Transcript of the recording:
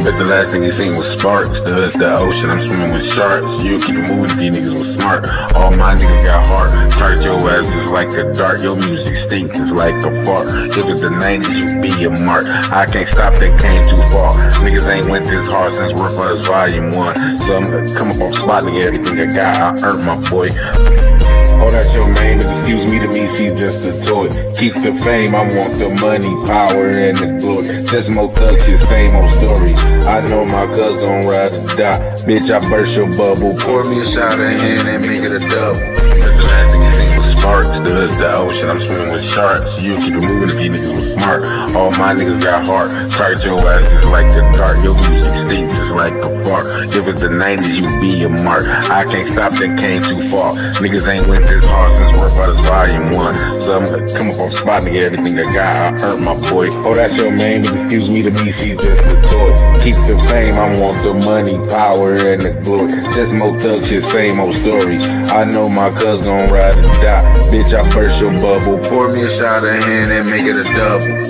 Bet the last thing you seen was sparks. The hood's the ocean, I'm swimming with sharks. You keep it moving these niggas was smart. All my niggas got heart. Target your ass is like a dart. Your music stinks, it's like a fart. If it's the 90s, you be a mark. I can't stop, that came too far. Niggas ain't went this hard since Work Us Volume 1. So I'm come up on spot, nigga, everything I got, I earned my boy. Oh, that's your but excuse me to me, she's just a toy. Keep the fame, I want the money, power, and the glory. Just more thugs, same old story. I know my cuz gon' ride or die. Bitch, I burst your bubble. Pour me a shot of hand and make it a double. Sparks. The hood's the ocean, I'm swimming with sharks. You keep it moving if you niggas was smart. All my niggas got heart. Target your ass is like the like a fart. If it's the 90s, you be a mark. I can't stop, that came too far. Niggas ain't went this hard since Work Brothers Volume 1. So I'm come up on spot, nigga, everything I got, I earned my boy. Oh, that's your name, but excuse me the she's just a toy. Keep the fame, I want the money, power, and the glory. Just more thug shit, same old story. I know my cuz gon' ride or die. Bitch, I burst your bubble. Pour me a shot of hand and make it a double.